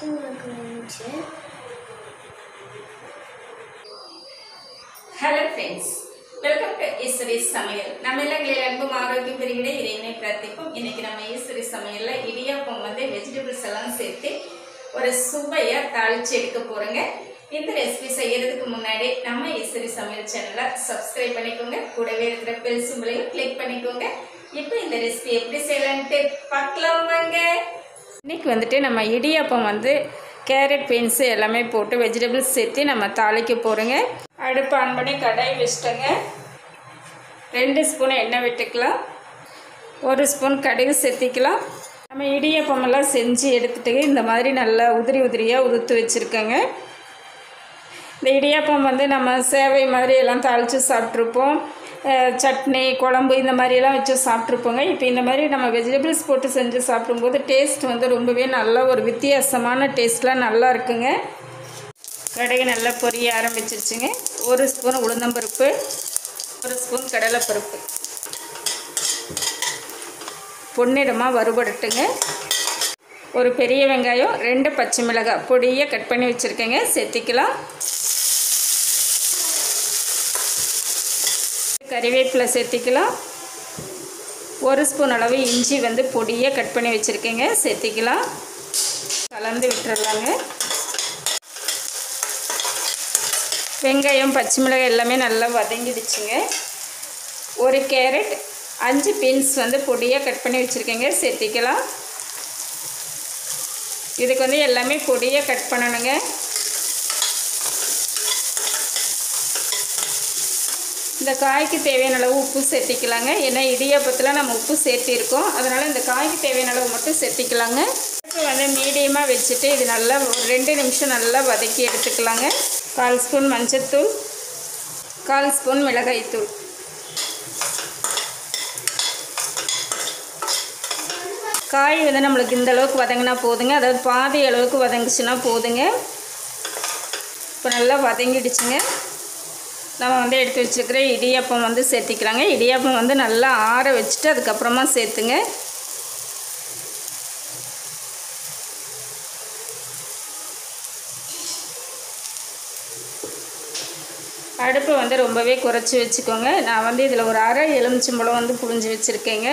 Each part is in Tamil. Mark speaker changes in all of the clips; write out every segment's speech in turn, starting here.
Speaker 1: Hello friends welcome to Eswari சமையல் நம்ம எல்லாம் அன்பும் ஆரோக்கியம் பெருகிட இறைவனை பிரார்த்திப்போம். இன்னைக்கு நம்ம ஈஸ்வரி சமையலில் இடியாப்பம் வந்து வெஜிடபிள்ஸ் எல்லாம் சேர்த்து ஒரு சுவையாக தாளித்து எடுக்க போகிறோங்க இந்த ரெசிபி செய்யறதுக்கு முன்னாடி நம்ம ஈஸ்வரி சமையல் சேனலை சப்ஸ்கிரைப் பண்ணிக்கோங்க. கூடவே இருக்கிற பெல் சிம்பிளையும் கிளிக் பண்ணிக்கோங்க. இப்போ இந்த ரெசிபி எப்படி செய்யலான்ட்டு பார்க்கலாம் வாங்க. இன்றைக்கி வந்துட்டு நம்ம இடியாப்பம் வந்து கேரட் பீன்ஸு எல்லாமே போட்டு வெஜிடபிள்ஸ் சேர்த்து நம்ம தாளிக்க போகிறோங்க அடுப்பு ஆன் பண்ணி கடாய் வச்சுட்டோங்க. ரெண்டு ஸ்பூன் எண்ணெய் விட்டுக்கலாம். ஒரு ஸ்பூன் கடுகு சேர்த்திக்கலாம். நம்ம இடியப்பமெல்லாம் செஞ்சு எடுத்துட்டு இந்த மாதிரி நல்லா உதிரி உதிரியாக உதுத்து வச்சுருக்கோங்க. இந்த இடியாப்பம் வந்து நம்ம சேவை மாதிரி எல்லாம் தாளித்து சாப்பிட்ருப்போம் சட்னி குழம்பு இந்த மாதிரியெல்லாம் வச்சு சாப்பிட்ருப்போங்க. இப்போ இந்த மாதிரி நம்ம வெஜிடபிள்ஸ் போட்டு செஞ்சு சாப்பிடும்போது டேஸ்ட் வந்து ரொம்பவே நல்ல ஒரு வித்தியாசமான டேஸ்ட்லாம் நல்லா இருக்குங்க. கடையை நல்லா பொரிய ஆரம்பிச்சிருச்சுங்க. ஒரு ஸ்பூன் உளுந்தம்பருப்பு ஒரு ஸ்பூன் கடலைப்பருப்பு. பொன்னிடமாக வறுபடட்டுங்க. ஒரு பெரிய வெங்காயம் ரெண்டு பச்சை மிளகாய் பொடியை கட் பண்ணி வச்சுருக்கேங்க. சேர்த்திக்கலாம். கறிவேப்பிலை சேர்த்திக்கலாம். ஒரு ஸ்பூன் அளவு இஞ்சி வந்து பொடியை கட் பண்ணி வச்சுருக்கேங்க. சேர்த்திக்கலாம். கலந்து விட்டுறலாங்க. வெங்காயம் பச்சை மிளகாய் எல்லாமே நல்லா வதங்கிடுச்சுங்க. ஒரு கேரட் அஞ்சு பீன்ஸ் வந்து பொடியாக கட் பண்ணி வச்சுருக்கேங்க. சேர்த்திக்கலாம். இதுக்கு வந்து எல்லாமே பொடியாக கட் பண்ணணுங்க. இந்த காய்க்கு தேவையான அளவு உப்பு சேர்த்திக்கலாங்க. ஏன்னா இடியாப்பத்தில் நம்ம உப்பு சேர்த்திருக்கோம். அதனால் இந்த காய்க்கு தேவையான அளவு மட்டும் சேர்த்திக்கலாங்க. இப்போ வந்து மீடியமாக வச்சுட்டு இது நல்லா ஒரு ரெண்டு நிமிஷம் நல்லா வதக்கி எடுத்துக்கலாங்க. கால் ஸ்பூன் மஞ்சத்தூள் கால் ஸ்பூன் மிளகாய்த்தூள். காய் வந்து நம்மளுக்கு இந்த அளவுக்கு வதங்கினா போதுங்க. அதாவது பாதி அளவுக்கு வதங்குச்சுன்னா போதுங்க. இப்போ நல்லா வதங்கிடுச்சுங்க. நம்ம வந்து எடுத்து வச்சுருக்கிற இடியாப்பம் வந்து சேர்த்திக்கிறாங்க இடியாப்பம் வந்து நல்லா ஆற வச்சுட்டு அதுக்கப்புறமா சேர்த்துங்க. அடுப்பு வந்து ரொம்பவே குறைச்சி வச்சுக்கோங்க. நான் வந்து இதில் ஒரு அரை எலுமிச்சம்பழம் வந்து புழிஞ்சு வச்சுருக்கேங்க.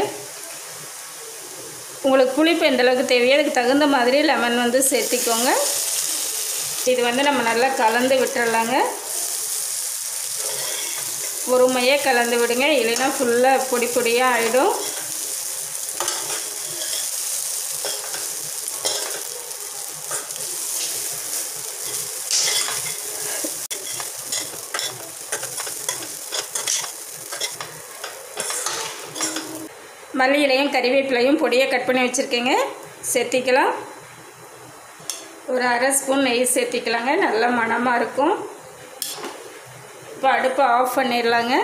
Speaker 1: உங்களுக்கு புளிப்பு எந்த அளவுக்கு தேவையோ அதுக்கு தகுந்த மாதிரி லெமன் வந்து சேர்த்திக்கோங்க. இது வந்து நம்ம நல்லா கலந்து விட்டுறலாங்க. பொறுமையே கலந்து விடுங்க. இல்லைன்னா ஃபுல்லாக பொடி பொடியாக ஆகிடும் மல்லி இலையும் கறிவேப்பிலையும் பொடியை கட் பண்ணி வச்சுருக்கேங்க. சேர்த்திக்கலாம். ஒரு அரை ஸ்பூன் நெய் சேர்த்திக்கலாங்க. நல்ல மணமாக இருக்கும். இப்போ அடுப்பை ஆஃப் பண்ணிடலாங்க.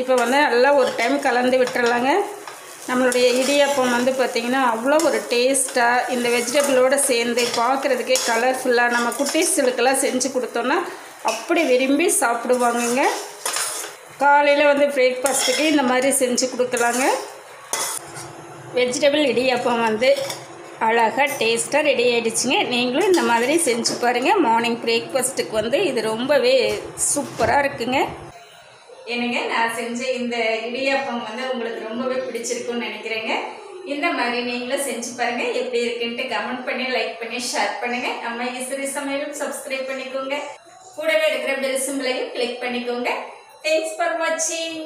Speaker 1: இப்போ வந்து நல்லா ஒரு டைம் கலந்து விட்டுறலாங்க. நம்மளுடைய இடியாப்பம் வந்து பார்த்திங்கன்னா அவ்வளோ ஒரு டேஸ்ட்டாக இந்த வெஜிடபிளோடு சேர்ந்து பார்க்குறதுக்கே கலர்ஃபுல்லாக நம்ம குட்டீஸ்களுக்கெல்லாம் செஞ்சு கொடுத்தோன்னா அப்படி விரும்பி சாப்பிடுவாங்கங்க. காலையில் வந்து பிரேக்ஃபாஸ்ட்டுக்கு இந்த மாதிரி செஞ்சு கொடுக்கலாங்க. வெஜிடபிள் இடியாப்பம் வந்து அழகாக டேஸ்ட்டாக ரெடி ஆகிடுச்சிங்க நீங்களும் இந்த மாதிரி செஞ்சு பாருங்கள் மார்னிங் பிரேக்ஃபாஸ்ட்டுக்கு வந்து இது ரொம்பவே சூப்பராக இருக்குங்க. என்னங்க நான் செஞ்ச இந்த இடியாப்பம் வந்து உங்களுக்கு ரொம்பவே பிடிச்சிருக்குன்னு நினைக்கிறேங்க. இந்த மாதிரி நீங்களும் செஞ்சு பாருங்கள் எப்படி இருக்குன்ட்டு கமெண்ட் பண்ணி லைக் பண்ணி ஷேர் பண்ணுங்கள் நம்ம ஈஸ்வரி சமையலும் சப்ஸ்கிரைப் பண்ணிக்கோங்க. கூடவே இருக்கிற பெல் சிம்பிளையும் கிளிக் பண்ணிக்கோங்க. தேங்க்ஸ் ஃபார் வாட்சிங்